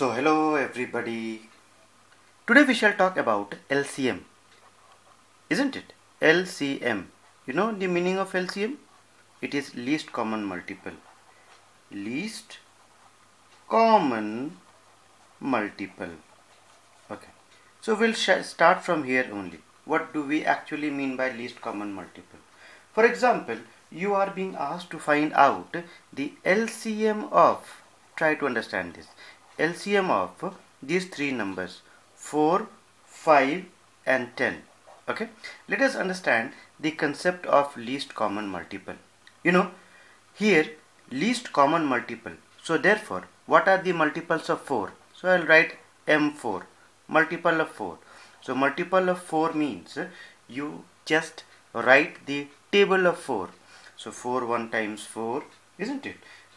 So hello everybody. Today we shall talk about LCM. Isn't it? LCM. You know the meaning of LCM? It is least common multiple. Least common multiple. Okay. So we'll start from here only. What do we actually mean by least common multiple? For example, you are being asked to find out the LCM of, try to understand this, LCM of these three numbers 4, 5 and 10. Okay, let us understand the concept of least common multiple. You know, here least common multiple. So therefore, what are the multiples of 4? So I'll write M4, multiple of 4. So multiple of 4 means you just write the table of 4 so 4 1 times 4 isn't it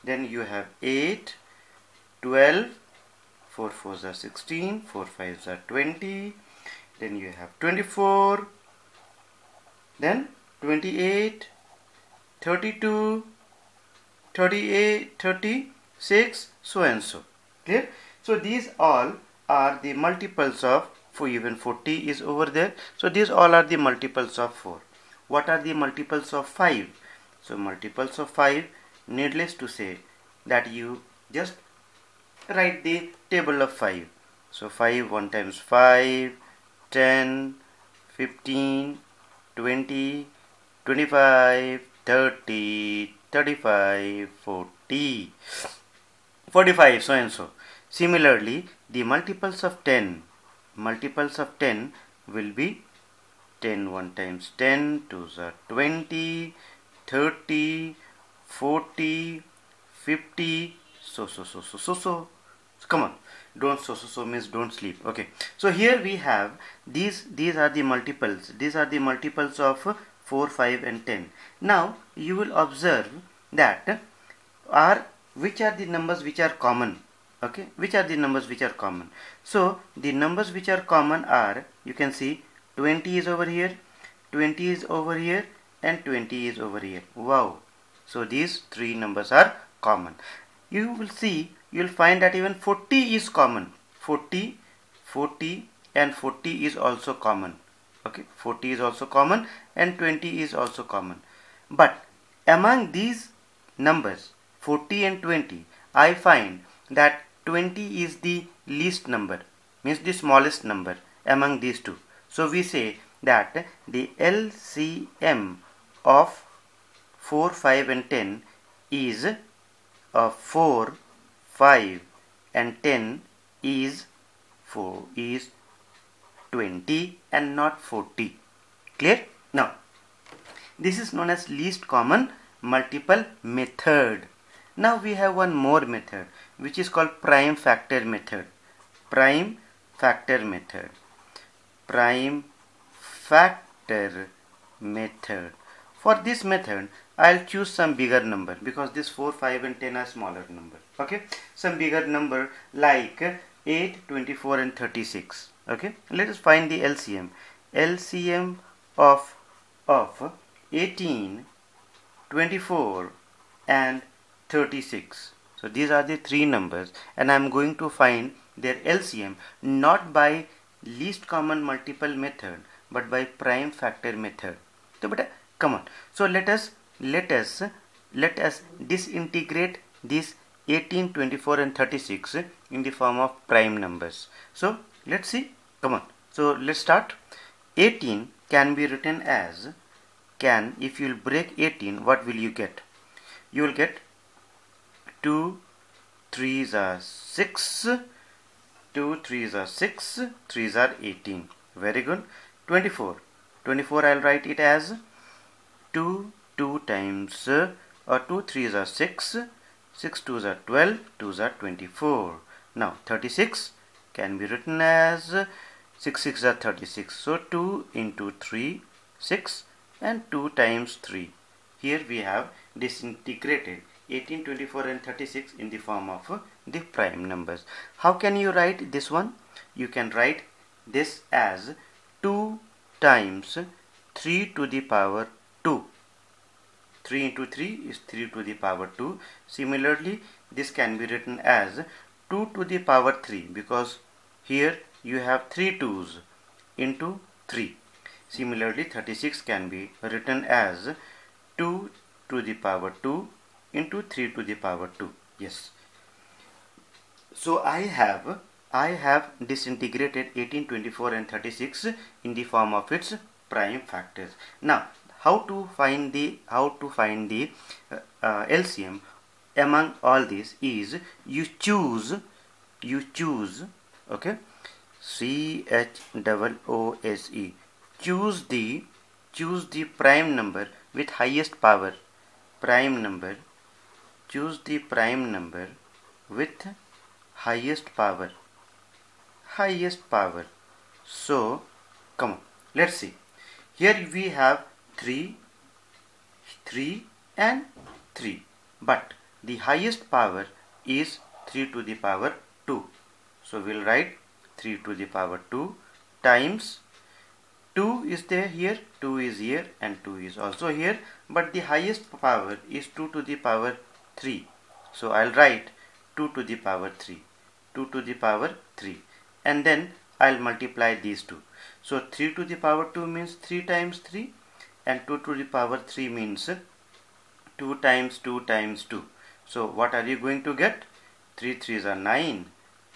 then you have 8 12 4 4s are 16 4 5s are 20 then you have 24 then 28 32 38 36 so and so. Clear? So these all are the multiples of 4 even 40 is over there. So these all are the multiples of 4 what are the multiples of 5 so multiples of 5 needless to say that you just write the table of 5 so 5 1 times 5 10 15 20 25 30 35 40 45 so and so. Similarly the multiples of 10 multiples of 10 will be 10 1 times 10 2s are 20 30 40 50 so so so so so so come on. Don't so so so means don't sleep. Okay. So here we have these these are the multiples. These are the multiples of 4 5 and 10 now you will observe that are which are the numbers which are common? Okay. Which are the numbers which are common? So the numbers which are common are you can see 20 is over here 20 is over here and 20 is over here. Wow. So these three numbers are common. You will see you will find that even 40 is common. 40 40 and 40 is also common. Okay 40 is also common and 20 is also common. But among these numbers 40 and 20 I find that 20 is the least number means the smallest number among these two. So we say that the LCM of 4, 5 and 10 is uh, 4, 5 and 10 is 4 is 20 and not 40. Clear? Now, this is known as least common multiple method. Now we have one more method which is called prime factor method. Prime factor method. Prime factor method. For this method, I'll choose some bigger number because this 4, 5 and 10 are smaller number. Okay, some bigger number like 8, 24 and 36. Okay, let us find the LCM. LCM of, of 18, 24 and 36. So these are the three numbers and I am going to find their LCM not by least common multiple method but by prime factor method. So, but uh, come on so let us let us let us disintegrate these 18 24 and 36 in the form of prime numbers. So let's see. Come on. So let's start. 18 can be written as can if you'll break 18 what will you get? You will get 2 3s are 6 2 3s are 6 3s are 18 very good. 24 24 I'll write it as 2 2 times uh, or 2 3s are 6 6 2s are 12 2s are 24 now 36 can be written as 6 6 are 36 so 2 into 3 6 and 2 times 3 here we have disintegrated 18 24 and 36 in the form of uh, the prime numbers. How can you write this one? You can write this as 2 times 3 to the power 2 3 into 3 is 3 to the power 2 similarly this can be written as 2 to the power 3 because here you have 3 2's into 3. Similarly 36 can be written as 2 to the power 2 into 3 to the power 2. Yes. So I have I have disintegrated 18, 24 and 36 in the form of its prime factors. Now how to find the how to find the uh, uh, LCM among all these is you choose you choose okay? C H double O S E. Choose the choose the prime number with highest power. Prime number. Choose the prime number with highest power. Highest power. So come on. Let's see. Here we have 3 3 and 3 but the highest power is 3 to the power 2 so we'll write 3 to the power 2 times 2 is there here 2 is here and 2 is also here. But the highest power is 2 to the power 3 so I'll write 2 to the power 3 2 to the power 3 and then I'll multiply these two. So 3 to the power 2 means 3 times 3 and 2 to the power 3 means 2 times 2 times 2 so what are you going to get? 3 3s are 9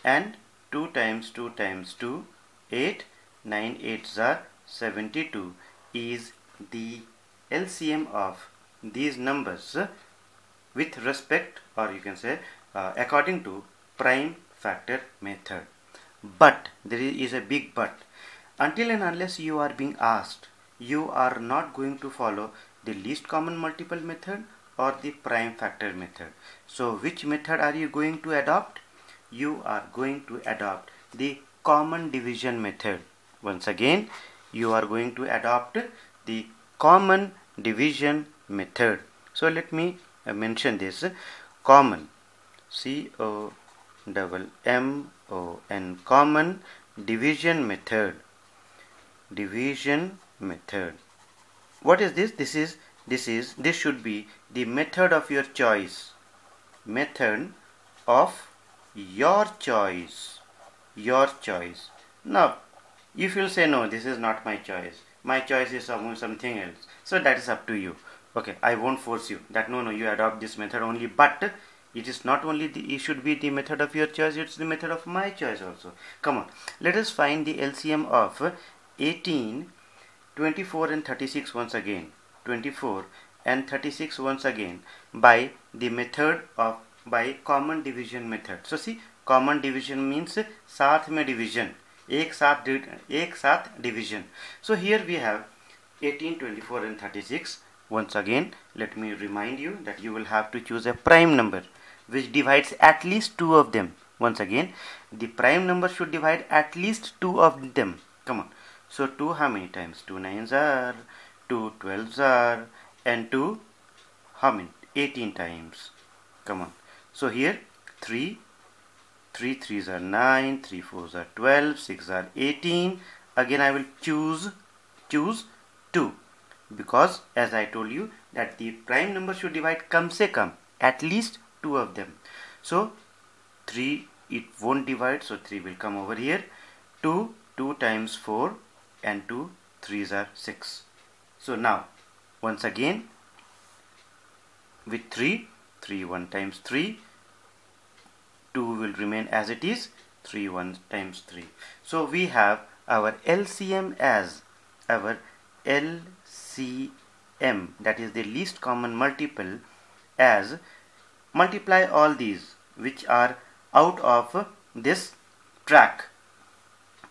and 2 times 2 times 2 8 9 8s are 72 is the LCM of these numbers with respect or you can say uh, according to prime factor method. But there is a big but. Until and unless you are being asked you are not going to follow the least common multiple method or the prime factor method. So which method are you going to adopt? You are going to adopt the common division method. Once again you are going to adopt the common division method. So let me uh, mention this. Common. C o double m o n. Common division method. Division method. What is this? This is this is this should be the method of your choice. Method of your choice. Your choice. Now if you say no this is not my choice. My choice is something else. So that is up to you. Okay i won't force you that no no you adopt this method only. But it is not only the it should be the method of your choice it's the method of my choice also. Come on. Let us find the lcm of 18 24 and 36 once again 24 and 36 once again by the method of by common division method so see common division means साथ में division एक साथ एक साथ division so here we have 18 24 and 36 once again let me remind you that you will have to choose a prime number which divides at least two of them once again the prime number should divide at least two of them come on so 2 how many times 2 nines are 2 12s are and 2 how many 18 times come on so here 3, 3 3s are 9, 3 4s are 12, 6 are 18. Again I will choose, choose 2 because as I told you that the prime number should divide come se come at least two of them. So 3 it won't divide so 3 will come over here. 2, 2 times 4 and 2 3s are 6. So now once again with 3 3 1 times 3 2 will remain as it is 3 1 times 3 so we have our LCM as our LCM that is the least common multiple as multiply all these which are out of this track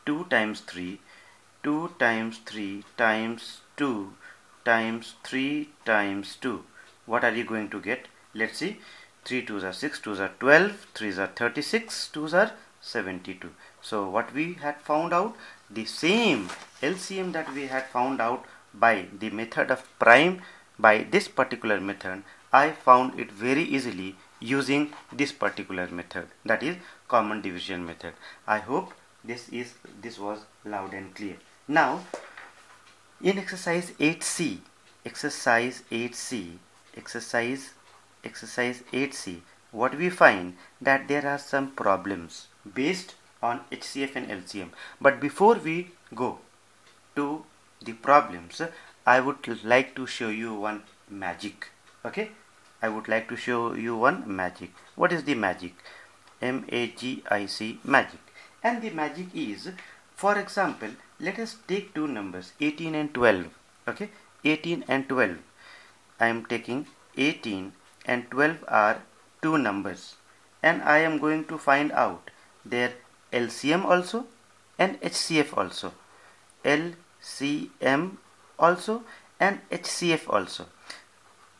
2 times 3 2 times 3 times 2 times 3 times 2 what are you going to get? Let's see. 3 2s are 6 2s are 12 3s are 36 2s are 72 so what we had found out the same LCM that we had found out by the method of prime by this particular method I found it very easily using this particular method that is common division method. I hope this is this was loud and clear now in exercise 8c exercise 8c exercise exercise 8c what we find that there are some problems based on HCF and LCM but before we go to the problems I would like to show you one magic okay? I would like to show you one magic. What is the magic? M-A-G-I-C magic. And the magic is for example let us take two numbers 18 and 12 okay? 18 and 12 I am taking 18 and 12 are two numbers. And I am going to find out their LCM also and HCF also. LCM also and HCF also.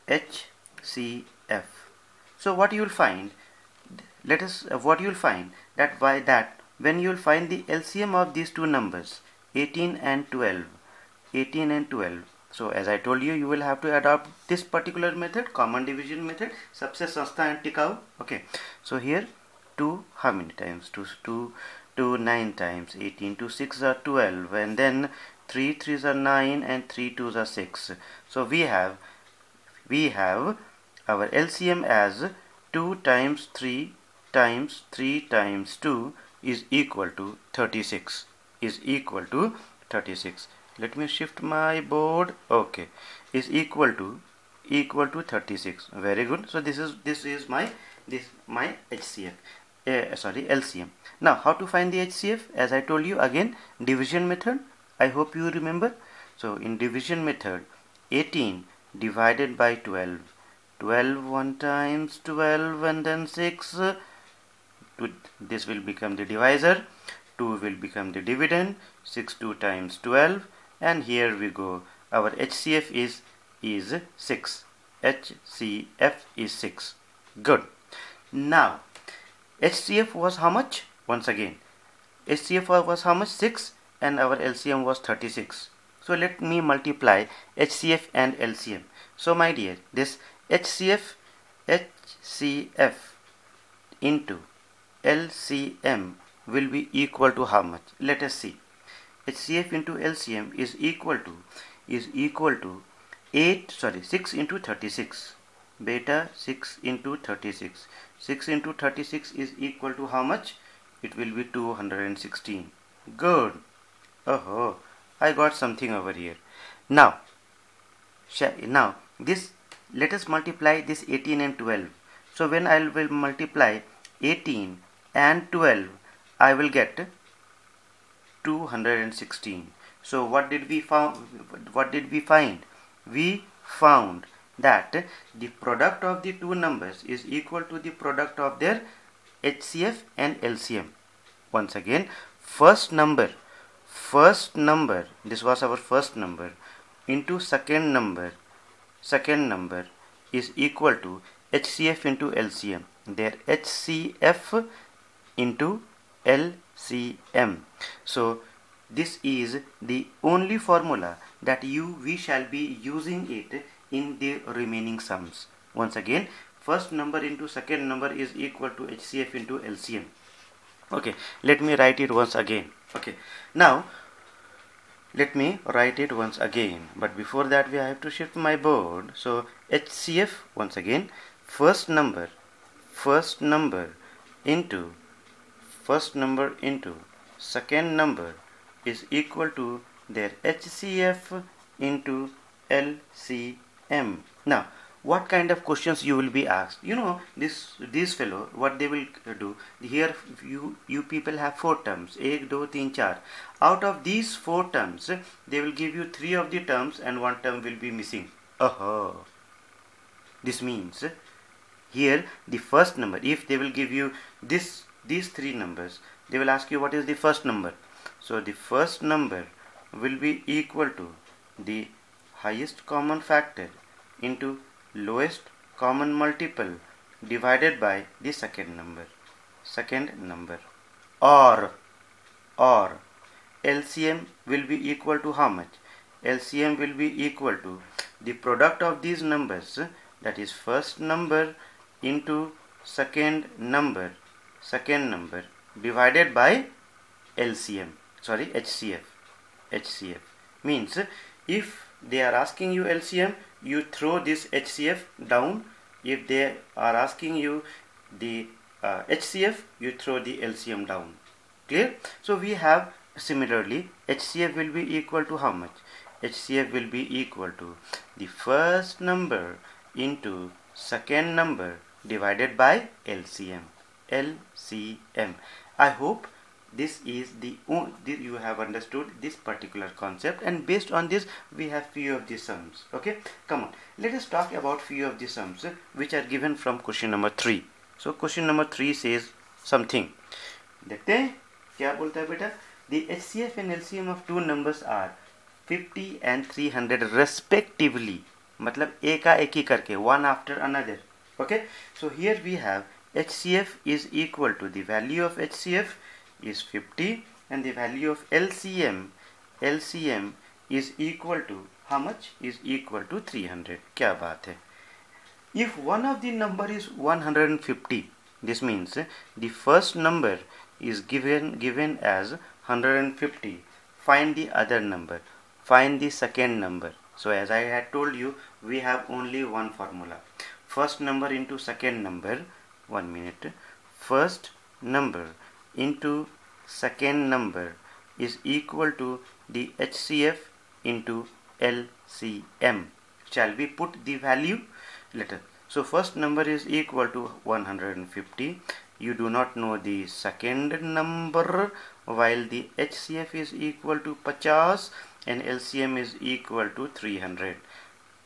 HCF so what you will find let us uh, what you will find that by that when you will find the LCM of these two numbers 18 and 12 18 and 12 so as I told you you will have to adopt this particular method common division method सबसे सस्ता and टिकाऊ okay so here 2 how many times 2 2 2 9 times 18 2 6 are 12 and then 3 3s are 9 and 3 2s are 6 so we have we have our LCM as 2 times 3 times 3 times 2 is equal to 36 is equal to 36 let me shift my board. Okay. Is equal to equal to 36 very good. So this is this is my this my HCF uh, sorry LCM now how to find the HCF as I told you again division method. I hope you remember. So in division method 18 divided by 12 12 one times 12 and then 6 this will become the divisor 2 will become the dividend 6 2 times 12 and here we go. Our HCF is is 6 HCF is 6 good. Now HCF was how much? Once again. HCF was how much? 6 and our LCM was 36 so let me multiply HCF and LCM so my dear this HCF HCF into LCM will be equal to how much? Let us see. HCF into LCM is equal to is equal to 8 sorry 6 into 36 beta 6 into 36 6 into 36 is equal to how much? It will be 216 good. Oh I got something over here. Now now this let us multiply this 18 and 12 so when I will multiply 18 and 12 I will get 216 so what did we found what did we find? We found that the product of the two numbers is equal to the product of their HCF and LCM once again first number first number this was our first number into second number second number is equal to HCF into LCM their HCF into LCM. So this is the only formula that you we shall be using it in the remaining sums. Once again first number into second number is equal to HCF into LCM. Okay let me write it once again. Okay now let me write it once again but before that we have to shift my board so HCF once again first number first number into first number into second number is equal to their HCF into LCM. Now, what kind of questions you will be asked? You know, this this fellow, what they will do? Here, you you people have four terms. Ek, do, teen, char. Out of these four terms, they will give you three of the terms, and one term will be missing. Oh, this means here the first number. If they will give you this these three numbers they will ask you what is the first number. So the first number will be equal to the highest common factor into lowest common multiple divided by the second number. Second number. Or or LCM will be equal to how much? LCM will be equal to the product of these numbers that is first number into second number second number divided by LCM sorry HCF HCF means if they are asking you LCM you throw this HCF down. If they are asking you the uh, HCF you throw the LCM down. Clear? So we have similarly HCF will be equal to how much? HCF will be equal to the first number into second number divided by LCM LCM I hope this is the you have understood this particular concept and based on this we have few of the sums okay come on let us talk about few of the sums which are given from question number 3 so question number 3 says something देखते हैं क्या बोलता है बेटा the HCF and LCM of two numbers are 50 and 300 respectively मतलब एक का एक ही करके one after another okay so here we have HCF is equal to the value of HCF is 50 and the value of LCM LCM is equal to how much is equal to 300 क्या बात है if one of the number is 150 this means the first number is given given as 150 find the other number find the second number so as I had told you we have only one formula first number into second number one minute first number into second number is equal to the HCF into LCM. Shall we put the value? Us. So first number is equal to 150. You do not know the second number while the HCF is equal to 50 and LCM is equal to 300.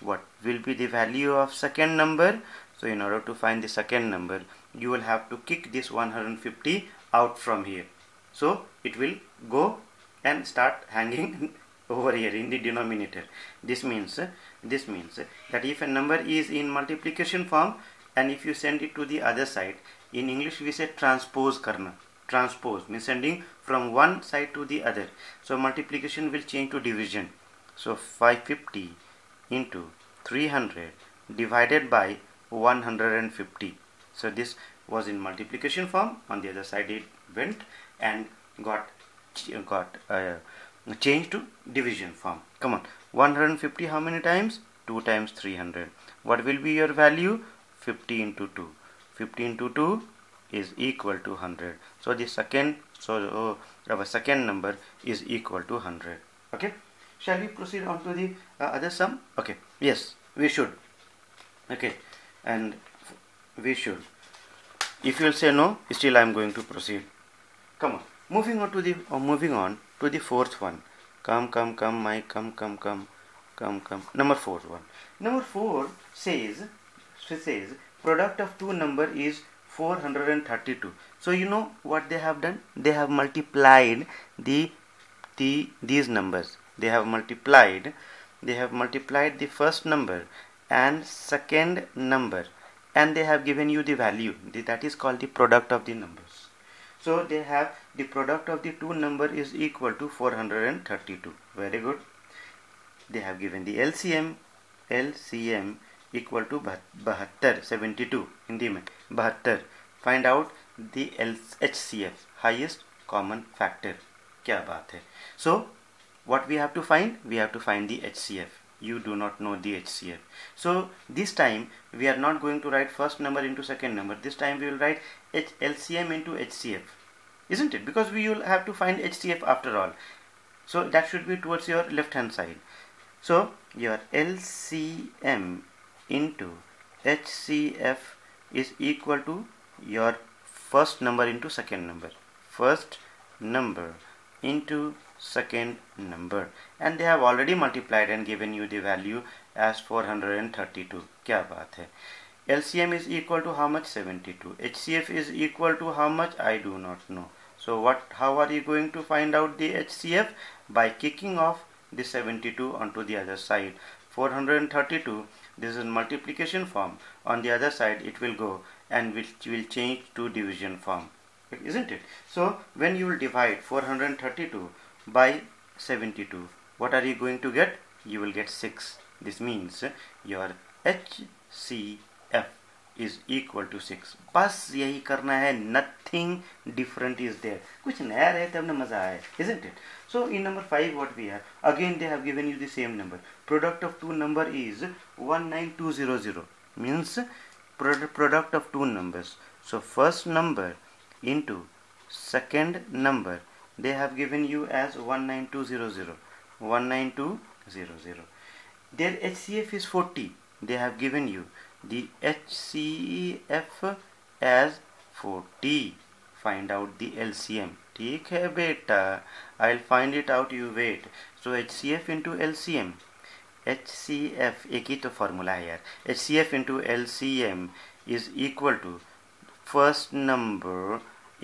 What will be the value of second number? So in order to find the second number, you will have to kick this 150 out from here. So it will go and start hanging over here in the denominator. This means this means that if a number is in multiplication form and if you send it to the other side in english we say transpose karna transpose means sending from one side to the other. So multiplication will change to division. So 550 into 300 divided by 150 so this was in multiplication form. On the other side it went and got got uh, changed to division form. Come on. 150 how many times? 2 times 300 what will be your value? 50 into 2 50 into 2 is equal to 100 so the second so uh, our second number is equal to 100 okay? Shall we proceed on to the uh, other sum? Okay. Yes we should. Okay and we should. If you will say no still i am going to proceed. Come on. Moving on to the uh, moving on to the fourth one. Come come come my come come come. Come come. Number four one. Number four says says product of two number is 432 so you know what they have done? They have multiplied the the these numbers. They have multiplied they have multiplied the first number and second number and they have given you the value that is called the product of the numbers so they have the product of the two number is equal to 432 very good they have given the LCM LCM equal to 72 72 Hindi में 72 find out the HCF highest common factor क्या बात है so what we have to find we have to find the HCF you do not know the HCF. So this time we are not going to write first number into second number. This time we will write H LCM into HCF. Isn't it? Because we will have to find HCF after all. So that should be towards your left hand side. So your LCM into HCF is equal to your first number into second number. First number into second number. And they have already multiplied and given you the value as 432 kya LCM is equal to how much? 72 HCF is equal to how much? I do not know. So what how are you going to find out the HCF by kicking off the 72 onto the other side. 432 this is multiplication form. On the other side it will go and which will change to division form. Isn't it? So when you will divide 432 by 72 what are you going to get you will get 6 this means your HCF is equal to 6 बस यही करना है nothing different is there कुछ नया रहे तब ना मजा आए isn't it so in number 5 what we have again they have given you the same number product of two number is 19200 means product of two numbers so first number into second number they have given you as 19200 19200 their HCF is 40 they have given you the HCF as 40 find out the LCM ठीक है बेटा I'll find it out you wait so HCF into LCM HCF एक ही तो formula है यार HCF into LCM is equal to first number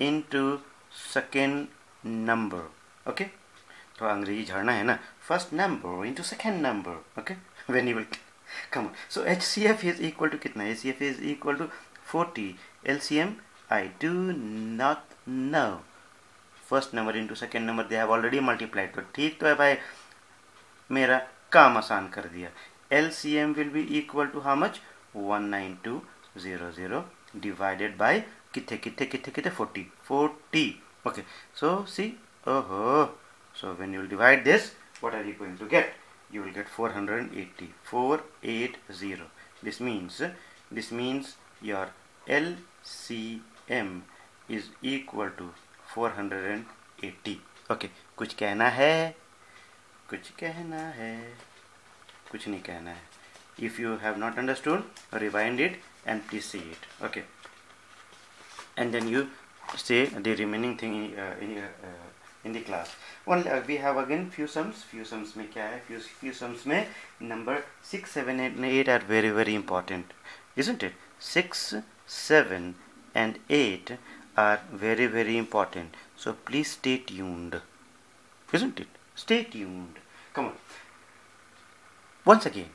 into second number, okay? तो अंग्रेज़ी झड़ना है ना? First number into second number, okay? When you will come on. So HCF is equal to कितना? HCF is equal to 40 LCM I do not know. First number into second number they have already multiplied तो ठीक तो है भाई। मेरा काम आसान कर दिया। L C M will be equal to how much one nine two zero zero divided by कितने कितने कितने कितने? Forty forty ओके सो सी ओहो so when you will divide this what are you going to get you will get 480 480 this means this means your LCM is equal to 480 okay कुछ कहना है कुछ कहना है कुछ नहीं कहना है if you have not understood rewind it and please see it okay and then you say the remaining thing in, uh, in, uh, in the class well uh, we have again few sums few sums में क्या है few few sums में number 6 7 8 8 are very very important isn't it 6 7 and 8 are very very important so please stay tuned isn't it stay tuned come on once again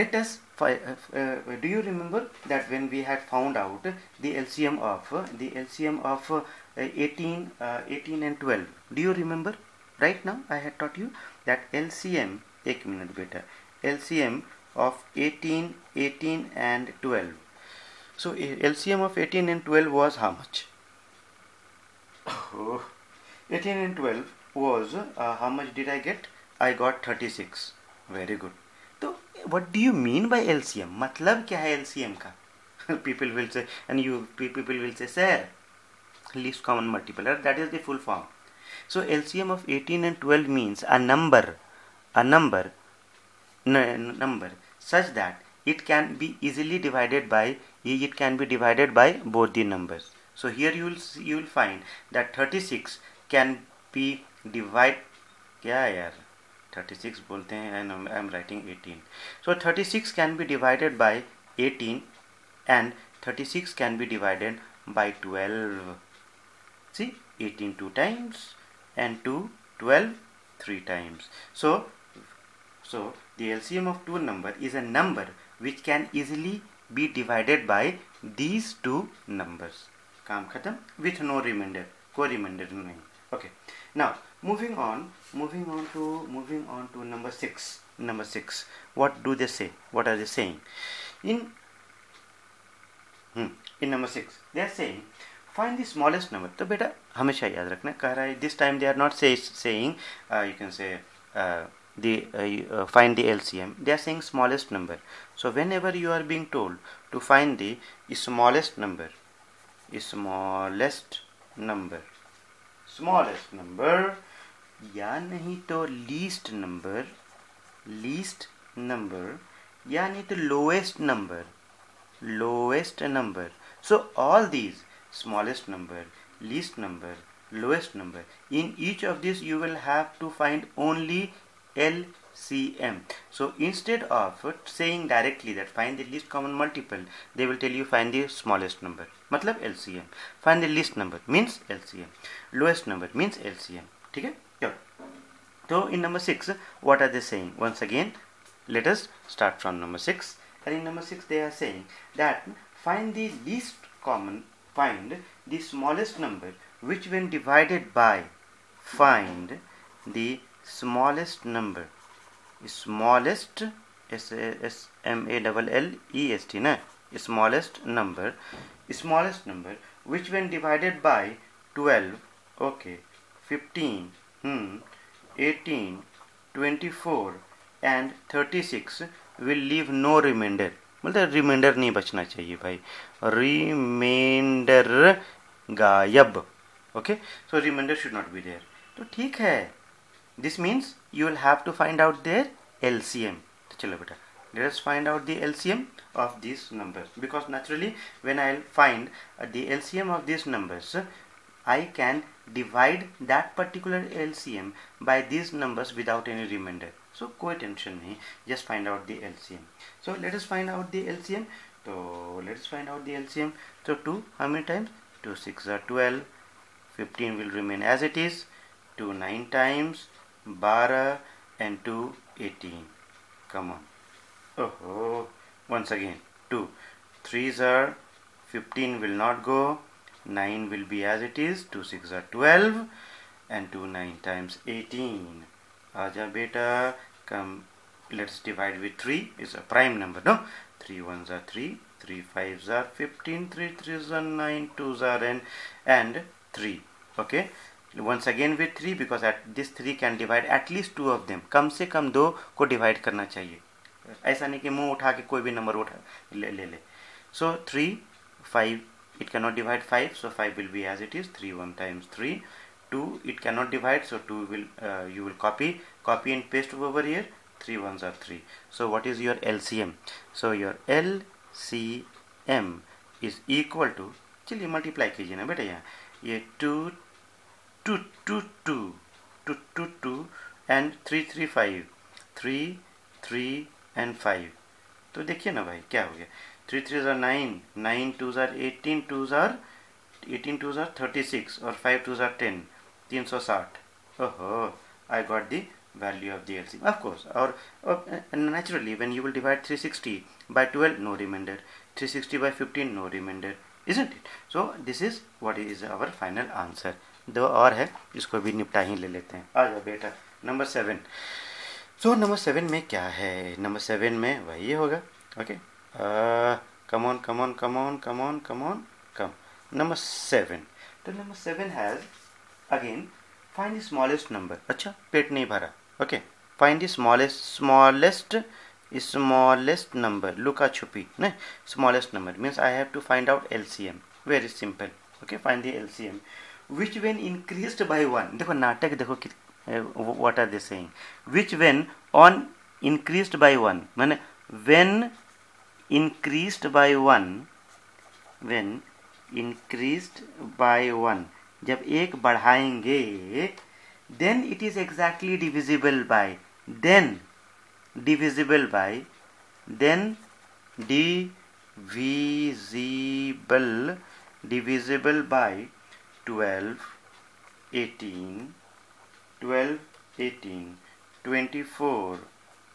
let us uh, uh, do you remember that when we had found out the LCM of the LCM of uh, 18 uh, 18 and 12 do you remember? Right now I had taught you that LCM एक minute beta LCM of 18 18 and 12 so LCM of 18 and 12 was how much? Oh, 18 and 12 was uh, how much did I get? I got 36 very good तो what do you mean by L C M मतलब क्या है LCM का? People will say and you people will say sir least common multiple that is the full form so LCM of 18 and 12 means a number a number number such that it can be easily divided by it can be divided by both the numbers so here you'll will you will find that 36 can be divide क्या यार 36 बोलते हैं and I am writing 18 so 36 can be divided by 18 and 36 can be divided by 12 see 18 two times and 2 12 three times so so the LCM of two number is a number which can easily be divided by these two numbers काम खत्म with no remainder कोई remainder नहीं okay now moving on moving on to moving on to number 6 number 6 what do they say what are they saying in hmm, in number 6 they are saying find the smallest number तो बेटा हमेशा याद रखना कह रहा है this time they are not say, saying uh, you can say uh, the uh, uh, find the LCM they are saying smallest number so whenever you are being told to find the smallest number smallest number smallest number या नहीं तो least number least number या नहीं तो lowest number lowest number so all these smallest number least number lowest number in each of this you will have to find only L C M so instead of saying directly that find the least common multiple they will tell you find the smallest number मतलब L C M find the least number means L C M lowest number means L C M ठीक है? so in number 6 what are they saying? Once again let us start from number 6 and in number 6 they are saying that find the least common find the smallest number which when divided by find the smallest number. Smallest s s m a double l e s t na? Smallest number. Smallest number which when divided by 12 okay 15 hmm, 18, 24 and 36 will leave no remainder. मतलब reminder नहीं बचना चाहिए भाई। Reminder गायब। Okay so remainder should not be there तो ठीक है। This means you will have to find out their LCM तो चलो बेटा let us find out the LCM of this numbers because naturally when I will find the LCM of this numbers I can divide that particular LCM by these numbers without any remainder so कोई tension नहीं just find out the LCM so let us find out the LCM so let us find out the LCM so 2 how many times 2 6 are 12 15 will remain as it is 2 9 times 12 and 2 18 come on oh once again 2 3s are 15 will not go 9 will be as it is 2 6 are 12 and 2 9 times 18 aja beta come let's divide with 3 is a prime number no 3 ones are 3 3 5s are 15 3 3s are 9 2s are n and 3 okay once again with 3 because at this 3 can divide at least two of them कम से कम दो को divide करना चाहिए ऐसा नहीं कि मुँह उठा के कोई भी नंबर उठा ले ले ले so three five it cannot divide 5 so 5 will be as it is 3 1 times 3 2 it cannot divide so 2 will uh, you will copy copy and paste over here 3 ones are 3 so what is your LCM so your LCM is equal to चलिए multiply कीजिए ना बेटा यहाँ ये two two two two two two two and three three five three three and five तो देखिए ना भाई क्या हो गया three three are nine nine two are eighteen two are eighteen two are thirty six और फाइव टू ज़ार ten तीन सौ साठ ओहो I got the value of the L C of course और naturally when you will divide three sixty by twelve no remainder three sixty by fifteen no remainder is it it so this is what is our final answer दो और है, इसको भी निपटा ही ले लेते हैं। आ जाओ बेटा number seven so number seven में क्या है? नंबर सेवन में वही होगा okay okay? On come on come on come on come on come number seven तो number seven has again find the smallest number अच्छा पेट नहीं भरा okay find the smallest smallest smallest number लुका छुपी ना smallest number means I have to find out LCM very simple okay find the LCM which when increased by one देखो नाटक देखो कि what are they saying which when on increased by one माने when increased by one when increased by one जब एक बढ़ाएंगे then it is exactly divisible by then divisible by then divisible divisible by 12 18 12 18 24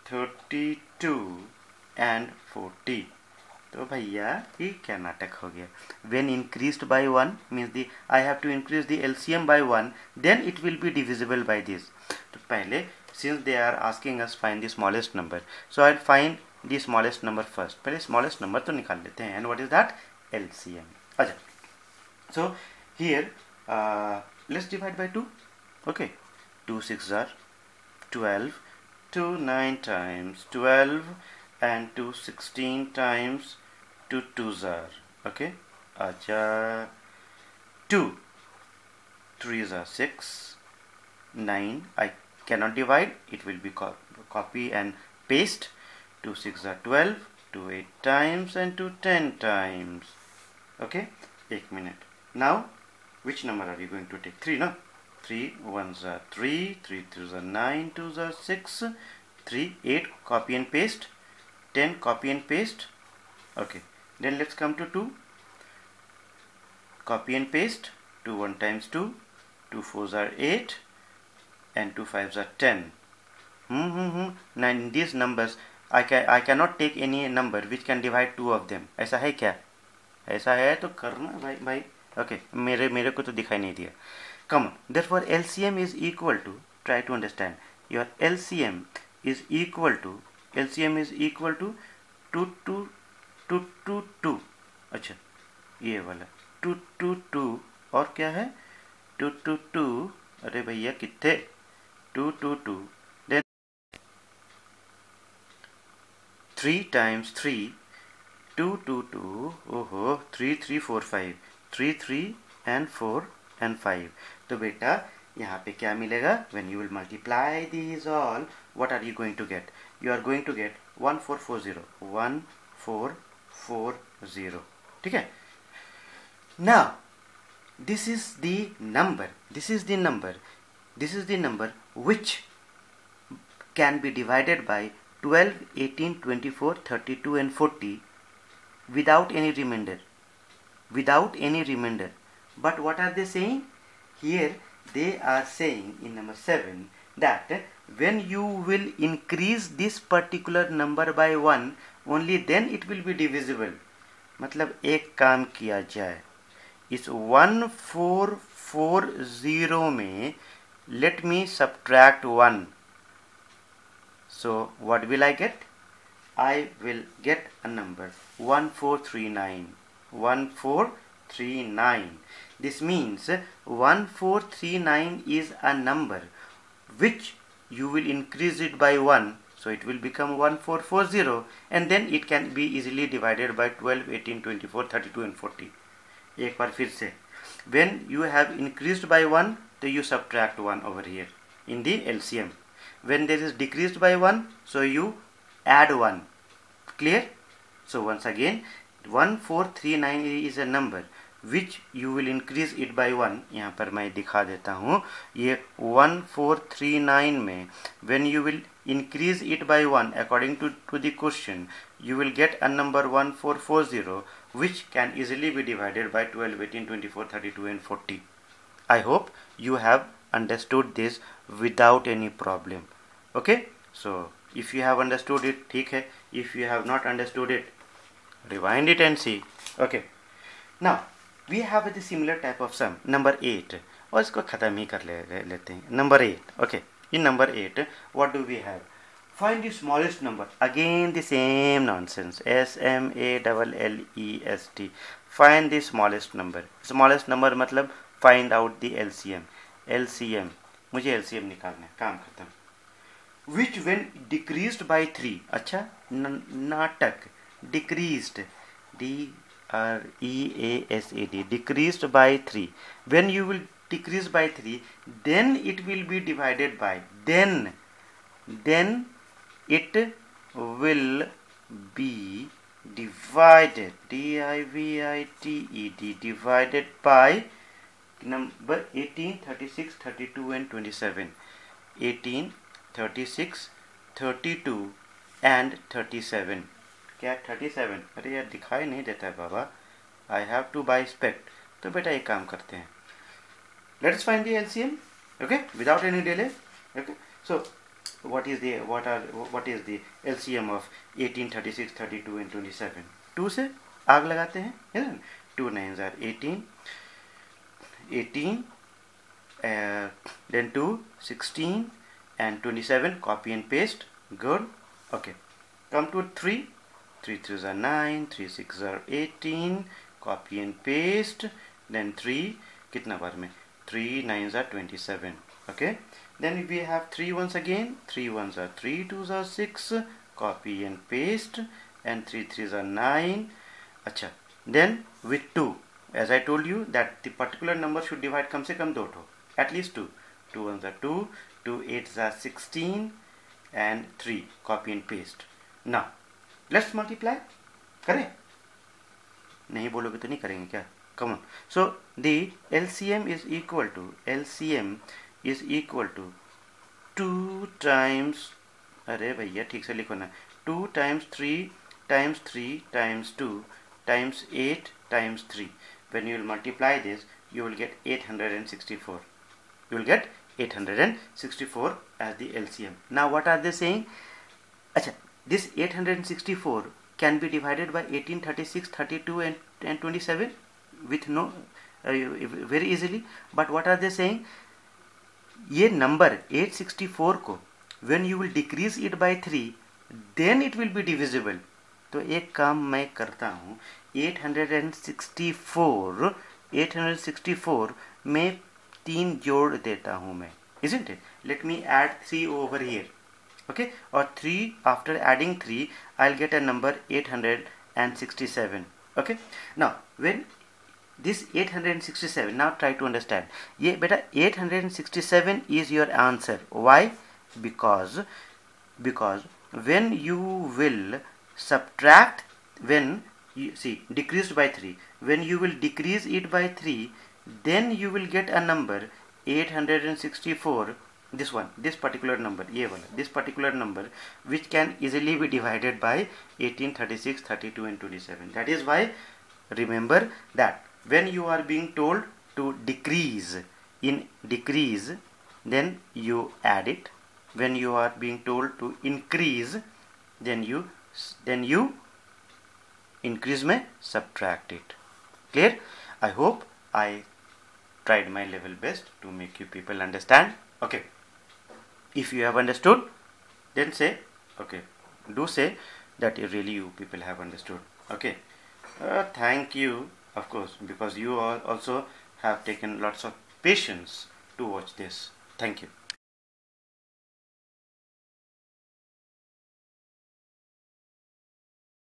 32 and forty तो भैया, ये क्या नाटक हो गया? When increase by one means the I have to increase the LCM by one then it will be divisible by this तो पहले since they are asking us find the smallest number so I find the smallest number first पहले smallest number तो निकाल लेते हैं and what is that LCM अच्छा so here let's divide by two okay two six are twelve two nine times twelve and 2 16 times 2 2s are okay? Acha 2 3s are 6 9 I cannot divide. It will be co copy and paste. 2 6 are 12 2 8 times and 2 10 times okay? 1 minute. Now which number are you going to take? 3 no? 3 ones are 3 3 twos are 9 twos are 6 3 8 copy and paste 10 copy and paste okay then let's come to 2 copy and paste 2 1 times 2 2 fours are 8 and 2 fives are 10 hmm, hmm, hmm. now in these numbers I can I cannot take any number which can divide two of them ऐसा है क्या ऐसा है तो करना भाई भाई okay मेरे मेरे को तो दिखाई नहीं दिया come on therefore LCM is equal to try to understand your LCM is equal to LCM is equal to two two two two two अच्छा ये वाला टू टू टू और क्या है टू टू टू अरे भैया कितने two two two then three times three two two two ओहो three three four five three three and four and five तो बेटा यहाँ पे क्या मिलेगा when you will multiply these all what are you going to get you are going to get 1440 1440 ठीक है now this is the number this is the number this is the number which can be divided by 12 18 24 32 and 40 without any remainder without any remainder but what are they saying here they are saying in number 7 that when you will increase this particular number by 1 only then it will be divisible मतलब एक काम किया जाए इस 1440 में let me subtract 1 so what will I get I will get a number 1439 1439 this means 1439 is a number which you will increase it by 1 so it will become 1440 and then it can be easily divided by 12 18 24 32 and 40 एक बार फिर से when you have increased by 1 so you subtract 1 over here in the LCM when there is decreased by 1 so you add 1 clear so once again 1439 is a number Which you will increase it by one यहाँ पर मैं दिखा देता हूँ। ये one four three nine में when you will increase it by one according to to the question you will get a number one four four zero which can easily be divided by twelve eighteen twenty four thirty two and forty I hope you have understood this without any problem okay so if you have understood it ठीक है. If you have not understood it rewind it and see okay ना we have the similar type of some number eight और इसको खत्म ही कर ले, ले, लेते हैं। Number eight okay in number eight what do we have find the smallest number again the same nonsense S M A double L E S T find the smallest number smallest number मतलब find out the L C M L C M मुझे L C M निकालना है। काम खत्म। Which when decrease by three अच्छा नाटक. Decrease D R E A S A D decreased by 3 when you will decrease by 3 then it will be divided by then then it will be divided D I V I T E D divided by number 18 36 32 and 27 18 36 32 and 37 क्या thirty seven अरे यार, दिखाई नहीं देता है बाबा। I have to by expect तो बेटा एक काम करते हैं। Let's find the LCM okay without any delay okay so what is the, what are, what is the LCM of 18 36 32 and 27 2 से आग लगाते हैं two nine are eighteen eighteen then 2 16 and 27 copy and paste, good okay come to 3 3 3s are 9 3 6 are 18 copy and paste then 3 kitna bar mein 3 9s are 27 okay then we have 3 ones again 3 ones are 3 2s are 6 copy and paste and 3 3s are 9 acha then with 2 as I told you that the particular number should divide kam se kam do to at least 2 2 ones are 2 2 8s are 16 and 3 copy and paste now let's multiply करें। नहीं बोलोगे तो नहीं करेंगे क्या? Come on so the L C M is equal to L C M is equal to two times अरे भैया, ठीक से लिखो ना। Two times three times three times two times eight times three when you will multiply when you will multiply this, you will get 864 you will get 864 as the LCM now, what are they saying? अच्छा this 864 can be divided by 18 36 32 and, and 27 with no uh, very easily but what are they saying ये number 864 को when you will decrease it by 3 then it will be divisible तो एक काम मैं करता हूँ 864 864 में तीन जोड़ देता हूँ मैं isn't it let me add 3 over here okay? Or 3 after adding 3 I'll get a number 867 okay? Now when this 867 now try to understand. Yeah beta 867 is your answer. Why? Because because when you will subtract when you see decreased by 3 when you will decrease it by 3 then you will get a number 864 this one this particular number a1 this particular number which can easily be divided by 18 36 32 and 27 that is why remember that when you are being told to decrease in decrease then you add it. When you are being told to increase then you then you increase may subtract it. Clear? I hope i tried my level best to make you people understand. Okay if you have understood then say okay do say that really you people have understood. Okay. Uh, thank you of course because you all also have taken lots of patience to watch this. Thank you